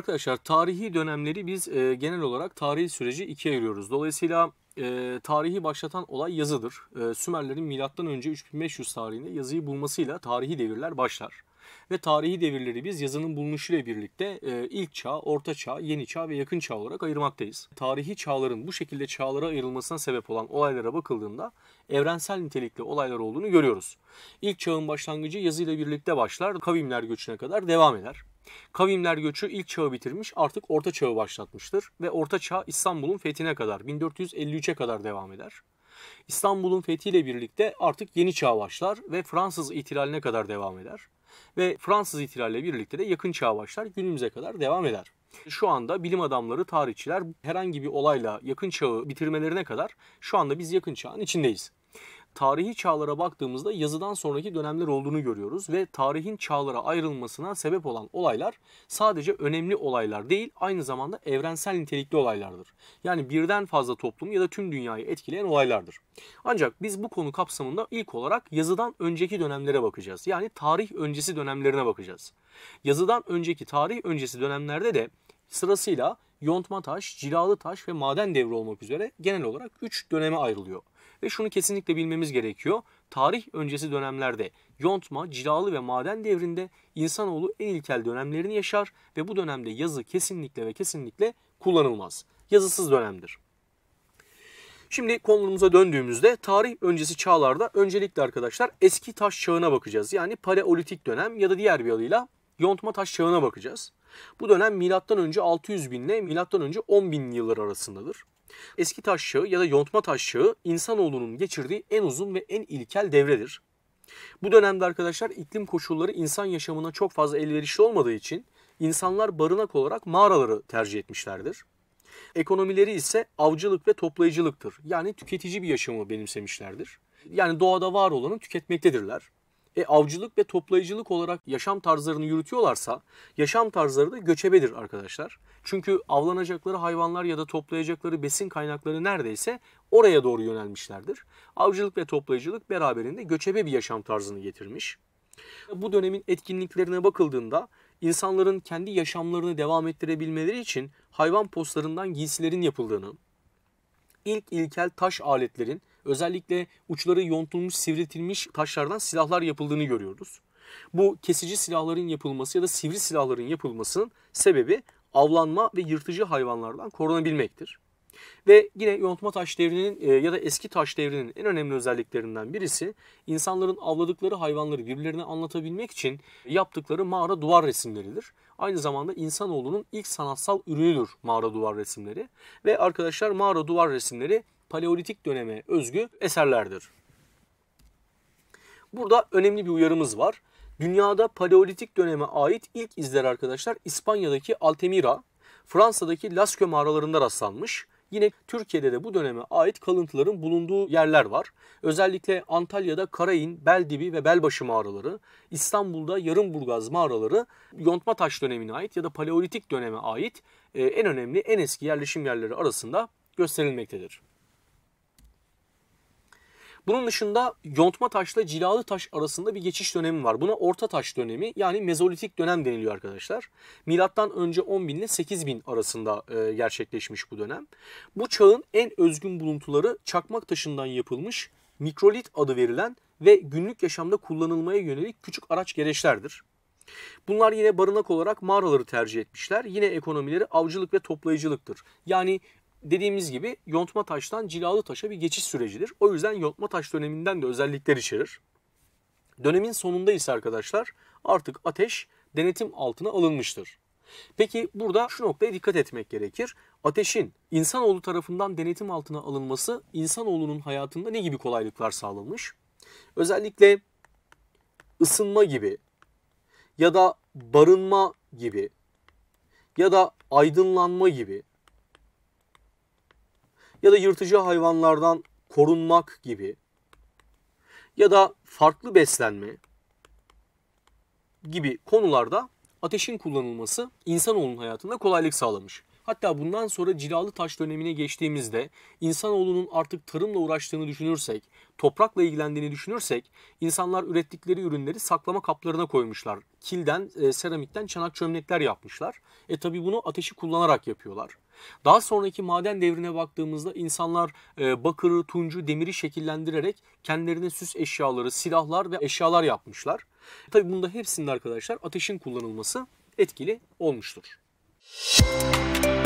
Arkadaşlar tarihi dönemleri biz e, genel olarak tarihi süreci ikiye ayırıyoruz. Dolayısıyla e, tarihi başlatan olay yazıdır. E, Sümerlerin milattan önce 3500 tarihinde yazıyı bulmasıyla tarihi devirler başlar. Ve tarihi devirleri biz yazının bulunuşuyla birlikte e, ilk çağ, orta çağ, yeni çağ ve yakın çağ olarak ayırmaktayız. Tarihi çağların bu şekilde çağlara ayrılmasına sebep olan olaylara bakıldığında evrensel nitelikli olaylar olduğunu görüyoruz. İlk çağın başlangıcı yazıyla birlikte başlar, kavimler göçüne kadar devam eder. Kavimler göçü ilk çağı bitirmiş artık orta çağı başlatmıştır ve orta çağ İstanbul'un fethine kadar 1453'e kadar devam eder. İstanbul'un fethiyle birlikte artık yeni çağ başlar ve Fransız ihtilaline kadar devam eder. Ve Fransız ihtilalle birlikte de yakın çağ başlar günümüze kadar devam eder. Şu anda bilim adamları, tarihçiler herhangi bir olayla yakın çağı bitirmelerine kadar şu anda biz yakın çağın içindeyiz tarihi çağlara baktığımızda yazıdan sonraki dönemler olduğunu görüyoruz ve tarihin çağlara ayrılmasına sebep olan olaylar sadece önemli olaylar değil aynı zamanda evrensel nitelikli olaylardır. Yani birden fazla toplum ya da tüm dünyayı etkileyen olaylardır. Ancak biz bu konu kapsamında ilk olarak yazıdan önceki dönemlere bakacağız. Yani tarih öncesi dönemlerine bakacağız. Yazıdan önceki tarih öncesi dönemlerde de sırasıyla yontma taş, cilalı taş ve maden devri olmak üzere genel olarak 3 döneme ayrılıyor. Ve şunu kesinlikle bilmemiz gerekiyor. Tarih öncesi dönemlerde yontma, cilalı ve maden devrinde insanoğlu en ilkel dönemlerini yaşar ve bu dönemde yazı kesinlikle ve kesinlikle kullanılmaz. Yazısız dönemdir. Şimdi konumuza döndüğümüzde tarih öncesi çağlarda öncelikle arkadaşlar eski taş çağına bakacağız. Yani paleolitik dönem ya da diğer bir adıyla yontma taş çağına bakacağız. Bu dönem milattan önce 600 bin ile milattan önce 10 bin yıllar arasındadır. Eski taş çağı ya da yontma taş çağı insanoğlunun geçirdiği en uzun ve en ilkel devredir. Bu dönemde arkadaşlar iklim koşulları insan yaşamına çok fazla elverişli olmadığı için insanlar barınak olarak mağaraları tercih etmişlerdir. Ekonomileri ise avcılık ve toplayıcılıktır. Yani tüketici bir yaşamı benimsemişlerdir. Yani doğada var olanı tüketmektedirler. E, avcılık ve toplayıcılık olarak yaşam tarzlarını yürütüyorlarsa yaşam tarzları da göçebedir arkadaşlar. Çünkü avlanacakları hayvanlar ya da toplayacakları besin kaynakları neredeyse oraya doğru yönelmişlerdir. Avcılık ve toplayıcılık beraberinde göçebe bir yaşam tarzını getirmiş. Bu dönemin etkinliklerine bakıldığında insanların kendi yaşamlarını devam ettirebilmeleri için hayvan postlarından giysilerin yapıldığını, ilk ilkel taş aletlerin özellikle uçları yontulmuş, sivriltilmiş taşlardan silahlar yapıldığını görüyoruz. Bu kesici silahların yapılması ya da sivri silahların yapılmasının sebebi avlanma ve yırtıcı hayvanlardan korunabilmektir. Ve yine yontma taş devrinin e, ya da eski taş devrinin en önemli özelliklerinden birisi insanların avladıkları hayvanları birbirlerine anlatabilmek için yaptıkları mağara duvar resimleridir. Aynı zamanda insanoğlunun ilk sanatsal ürünüdür mağara duvar resimleri. Ve arkadaşlar mağara duvar resimleri paleolitik döneme özgü eserlerdir. Burada önemli bir uyarımız var. Dünyada paleolitik döneme ait ilk izler arkadaşlar İspanya'daki Altamira, Fransa'daki Lascaux mağaralarında rastlanmış. Yine Türkiye'de de bu döneme ait kalıntıların bulunduğu yerler var. Özellikle Antalya'da Karayın, Beldibi ve Belbaşı mağaraları, İstanbul'da Yarımburgaz mağaraları yontma taş dönemine ait ya da paleolitik döneme ait e, en önemli, en eski yerleşim yerleri arasında gösterilmektedir. Bunun dışında yontma taşla cilalı taş arasında bir geçiş dönemi var. Buna orta taş dönemi yani mezolitik dönem deniliyor arkadaşlar. Milattan önce 10 bin ile 8 bin arasında e, gerçekleşmiş bu dönem. Bu çağın en özgün buluntuları çakmak taşından yapılmış mikrolit adı verilen ve günlük yaşamda kullanılmaya yönelik küçük araç gereçlerdir. Bunlar yine barınak olarak mağaraları tercih etmişler. Yine ekonomileri avcılık ve toplayıcılıktır. Yani dediğimiz gibi yontma taştan cilalı taşa bir geçiş sürecidir. O yüzden yontma taş döneminden de özellikler içerir. Dönemin sonunda ise arkadaşlar artık ateş denetim altına alınmıştır. Peki burada şu noktaya dikkat etmek gerekir. Ateşin insanoğlu tarafından denetim altına alınması insanoğlunun hayatında ne gibi kolaylıklar sağlamış? Özellikle ısınma gibi ya da barınma gibi ya da aydınlanma gibi ya da yırtıcı hayvanlardan korunmak gibi ya da farklı beslenme gibi konularda ateşin kullanılması insanoğlunun hayatında kolaylık sağlamış. Hatta bundan sonra cilalı taş dönemine geçtiğimizde insanoğlunun artık tarımla uğraştığını düşünürsek, toprakla ilgilendiğini düşünürsek insanlar ürettikleri ürünleri saklama kaplarına koymuşlar. Kilden, e, seramikten çanak çömlekler yapmışlar. E tabi bunu ateşi kullanarak yapıyorlar. Daha sonraki maden devrine baktığımızda insanlar e, bakırı, tuncu, demiri şekillendirerek kendilerine süs eşyaları, silahlar ve eşyalar yapmışlar. Tabi bunda hepsinde arkadaşlar ateşin kullanılması etkili olmuştur. Müzik